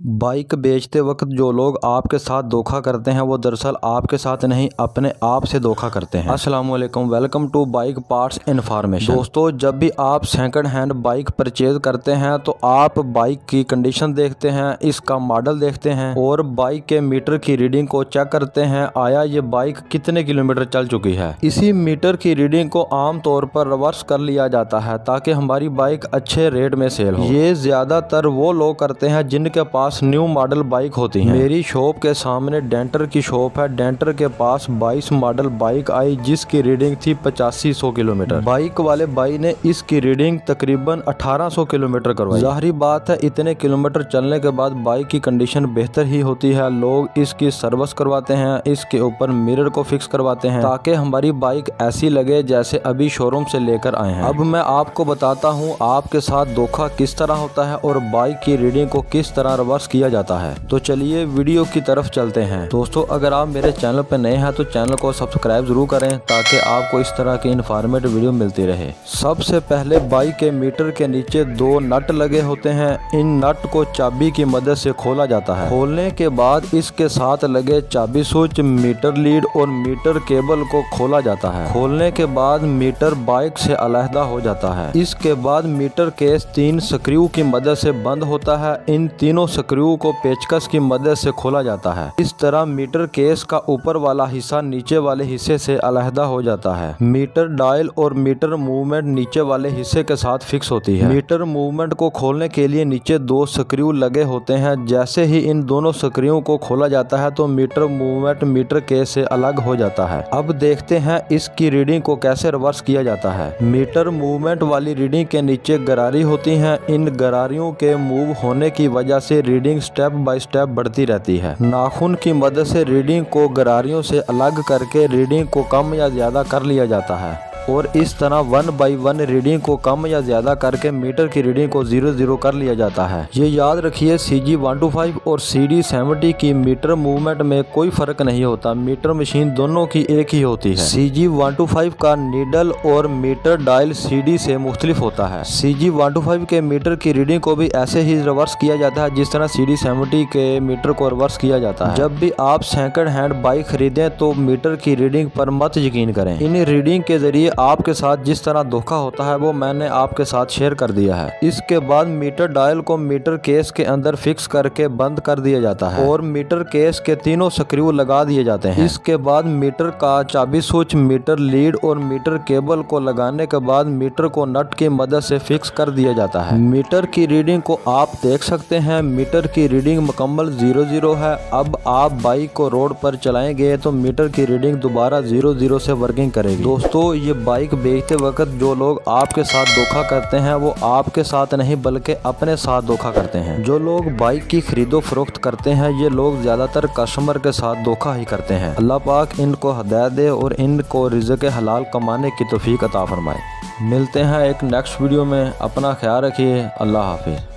Bike बेचते वक्त जो लोग आपके साथ धोखा करते हैं, वो दरअसल आपके साथ नहीं, अपने आप से धोखा करते हैं। अस्सलाम वालेकुम welcome to bike parts information. दोस्तों, जब भी आप सेकंड हैंड बाइक परचेज करते हैं तो आप बाइक की कंडीशन देखते हैं, इसका मॉडल देखते हैं, और बाइक के मीटर की रीडिंग को चेक करते हैं, आया ये बाइक कितने किलोमीटर चल चुकी है। इसी मीटर की रीडिंग को आमतौर पर रिवर्स कर लिया जाता है, ताकि हमारी बाइक अच्छे रेट में सेल हो। ये ज़्यादातर वो लोग करते हैं जिनके पास पास न्यू मॉडल बाइक होती है। मेरी शॉप के सामने डेंटर की शॉप है। डेंटर के पास 22 मॉडल बाइक आई, जिसकी रीडिंग थी पचासी सौ किलोमीटर। बाइक वाले भाई ने इसकी रीडिंग तकरीबन 1800 किलोमीटर करवाई। जाहरी बात है, इतने किलोमीटर चलने के बाद बाइक की कंडीशन बेहतर ही होती है। लोग इसकी सर्विस करवाते हैं, इसके ऊपर मिरर को फिक्स करवाते हैं, ताकि हमारी बाइक ऐसी लगे जैसे अभी शोरूम से लेकर आए हैं। अब मैं आपको बताता हूँ, आपके साथ धोखा किस तरह होता है और बाइक की रीडिंग को किस तरह रिवर्स पास किया जाता है। तो चलिए वीडियो की तरफ़ चलते हैं। दोस्तों, अगर आप मेरे चैनल पर नए हैं तो चैनल को सब्सक्राइब ज़रूर करें ताकि आपको इस तरह की इन्फॉर्मेटिव वीडियो मिलती रहे। सबसे पहले बाइक के मीटर के नीचे दो नट लगे होते हैं। इन नट को चाबी की मदद से खोला जाता है। खोलने के बाद इसके साथ लगे चाबी स्विच मीटर लीड और मीटर केबल को खोला जाता है। खोलने के बाद मीटर बाइक से अलहदा हो जाता है। इसके बाद मीटर केस तीन स्क्रू की मदद से बंद होता है। इन तीनों स्क्रू को पेचकस की मदद से खोला जाता है। इस तरह मीटर केस का ऊपर वाला हिस्सा नीचे वाले हिस्से से अलहदा हो जाता है। मीटर डायल और मीटर मूवमेंट नीचे वाले हिस्से के साथ फिक्स होती है। मीटर मूवमेंट को खोलने के लिए नीचे दो स्क्रू लगे होते हैं। जैसे ही इन दोनों स्क्रू को खोला जाता है तो मीटर मूवमेंट मीटर केस से अलग हो जाता है। अब देखते हैं इसकी रीडिंग को कैसे रिवर्स किया जाता है। मीटर मूवमेंट वाली रीडिंग के नीचे गरारी होती है। इन गरारियों के मूव होने की वजह से रीडिंग स्टेप बाय स्टेप बढ़ती रहती है। नाखून की मदद से रीडिंग को गरारियों से अलग करके रीडिंग को कम या ज़्यादा कर लिया जाता है। और इस तरह वन बाई वन रीडिंग को कम या ज़्यादा करके मीटर की रीडिंग को ज़ीरो ज़ीरो कर लिया जाता है। ये याद रखिए C G one two five और सी डी सेवेंटी की मीटर मूवमेंट में कोई फ़र्क नहीं होता। मीटर मशीन दोनों की एक ही होती है। C G one two five का नीडल और मीटर डायल सी डी से मुख्तलिफ़ होता है। C G one two five के मीटर की रीडिंग को भी ऐसे ही रिवर्स किया जाता है, जिस तरह सी डी सेवेंटी के मीटर को रिवर्स किया जाता है। जब भी आप सेकंड हैंड बाइक खरीदें तो मीटर की रीडिंग पर मत यकीन करें। इन रीडिंग के ज़रिए आपके साथ जिस तरह धोखा होता है, वो मैंने आपके साथ शेयर कर दिया है। इसके बाद मीटर डायल को मीटर केस के अंदर फिक्स करके बंद कर दिया जाता है और मीटर केस के तीनों स्क्रू लगा दिए जाते हैं। इसके बाद मीटर का चाबी स्विच, मीटर लीड और मीटर केबल को लगाने के बाद मीटर को नट की मदद से फिक्स कर दिया जाता है। मीटर की रीडिंग को आप देख सकते हैं। मीटर की रीडिंग मुकम्मल ज़ीरो ज़ीरो है। अब आप बाइक को रोड पर चलाएँगे तो मीटर की रीडिंग दोबारा ज़ीरो ज़ीरो से वर्किंग करेगी। दोस्तों, ये बाइक बेचते वक्त जो लोग आपके साथ धोखा करते हैं, वो आपके साथ नहीं, बल्कि अपने साथ धोखा करते हैं। जो लोग बाइक की खरीदो फरोख्त करते हैं, ये लोग ज़्यादातर कस्टमर के साथ धोखा ही करते हैं। अल्लाह पाक इनको हदायत दे और इनको रिजक हलाल कमाने की तोफ़ी अता फरमाए। मिलते हैं एक नेक्स्ट वीडियो में। अपना ख्याल रखिए। अल्लाह हाफिज़।